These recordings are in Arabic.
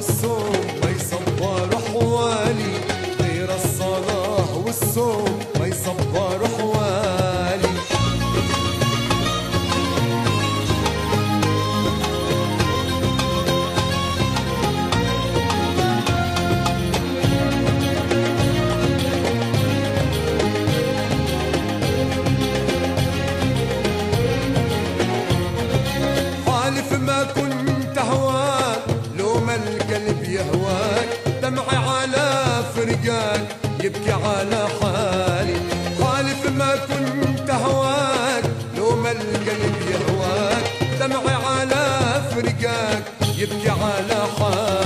والصوم ما يصبر أحوالي غير الصلاة والصوم ما يصبر أحوالي حالف ما كنت هواك القلب يهواك دمعي على فرقاك يبكي على حالي. حالف ما كنت هواك لو ما القلب يهواك دمعي على فرقاك يبكي على حالي.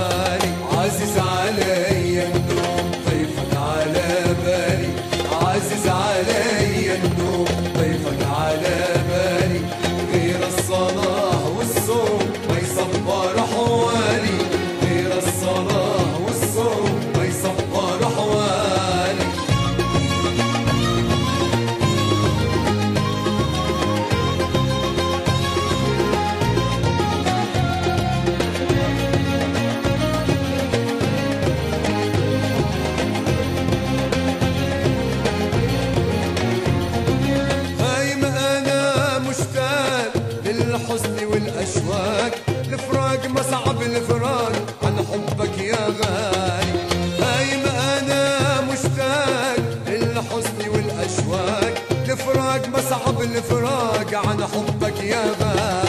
الفراق ما صعب الفراق عن حبك يا غالي هايم أنا مشتاق للحزن والأشواق. الفراق ما صعب الفراق. عن حبك يا غالي.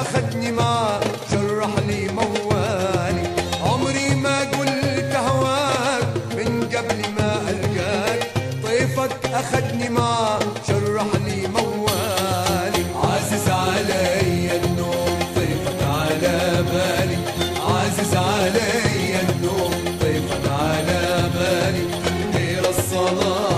أخدني معاه جرح لي موالي. عمري ما قلت هواك من قبل ما ألقاك. طيفك أخدني معاه جرح لي موالي. عزيز علي النوم طيفك على بالي. عزيز علي النوم طيفك على بالي. غير الصلاة